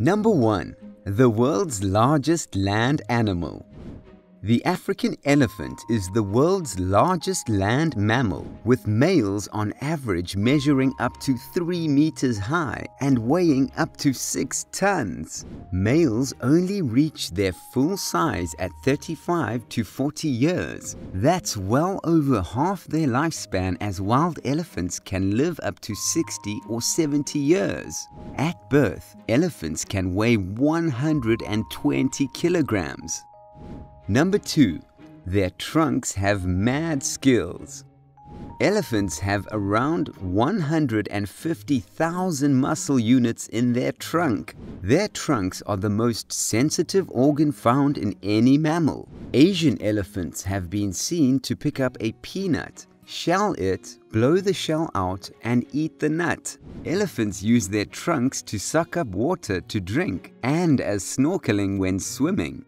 Number 1. The world's largest land animal. The African elephant is the world's largest land mammal, with males on average measuring up to 3 meters high and weighing up to 6 tons. Males only reach their full size at 35 to 40 years. That's well over half their lifespan as wild elephants can live up to 60 or 70 years. At birth, elephants can weigh 120 kilograms. Number 2. Their trunks have mad skills. Elephants have around 150,000 muscle units in their trunk. Their trunks are the most sensitive organ found in any mammal. Asian elephants have been seen to pick up a peanut, shell it, blow the shell out, and eat the nut. Elephants use their trunks to suck up water to drink and as snorkeling when swimming.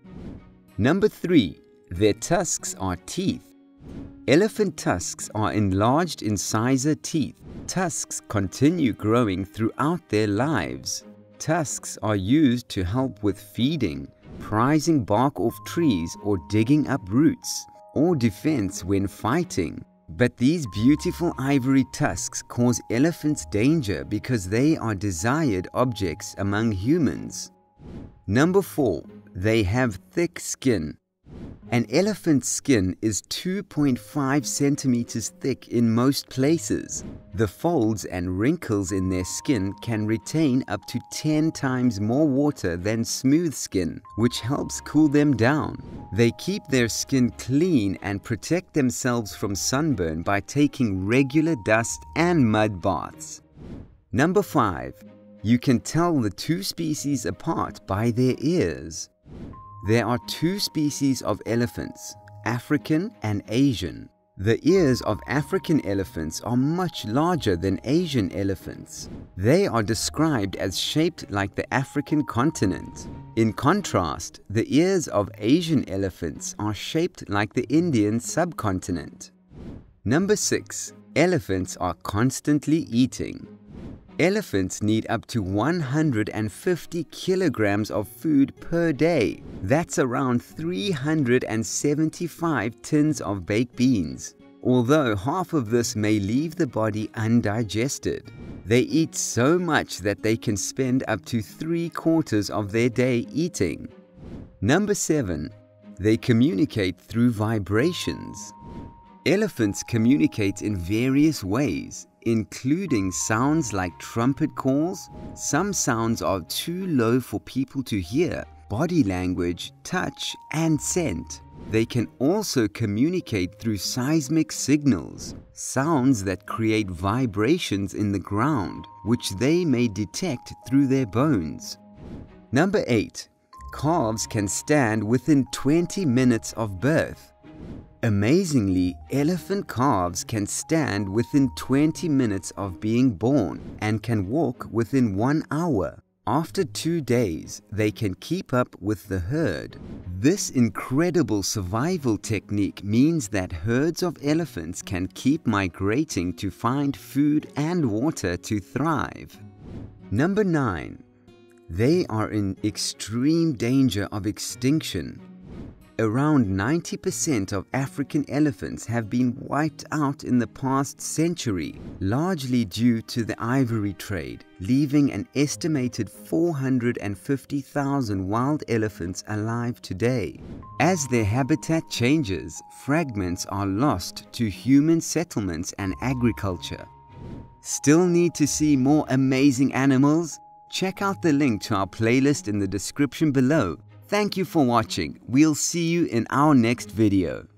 Number 3. Their tusks are teeth. Elephant tusks are enlarged incisor teeth. Tusks continue growing throughout their lives. Tusks are used to help with feeding, prizing bark off trees or digging up roots, or defense when fighting. But these beautiful ivory tusks cause elephants danger because they are desired objects among humans. Number 4. They have thick skin. An elephant's skin is 2.5 centimeters thick in most places. The folds and wrinkles in their skin can retain up to 10 times more water than smooth skin, which helps cool them down. They keep their skin clean and protect themselves from sunburn by taking regular dust and mud baths. Number 5. You can tell the two species apart by their ears. There are two species of elephants, African and Asian. The ears of African elephants are much larger than Asian elephants. They are described as shaped like the African continent. In contrast, the ears of Asian elephants are shaped like the Indian subcontinent. Number 6. Elephants are constantly eating. Elephants need up to 150 kilograms of food per day. That's around 375 tins of baked beans. Although half of this may leave the body undigested. They eat so much that they can spend up to three quarters of their day eating. Number 7. They communicate through vibrations. Elephants communicate in various ways, including sounds like trumpet calls. Some sounds are too low for people to hear, body language, touch, and scent. They can also communicate through seismic signals, sounds that create vibrations in the ground, which they may detect through their bones. Number 8. Calves can stand within 20 minutes of birth. Amazingly, elephant calves can stand within 20 minutes of being born and can walk within one hour. After two days, they can keep up with the herd. This incredible survival technique means that herds of elephants can keep migrating to find food and water to thrive. Number 9. They are in extreme danger of extinction Around 90% of African elephants have been wiped out in the past century, largely due to the ivory trade, leaving an estimated 450,000 wild elephants alive today. As their habitat changes, fragments are lost to human settlements and agriculture. Still need to see more amazing animals? Check out the link to our playlist in the description below Thank you for watching. We'll see you in our next video.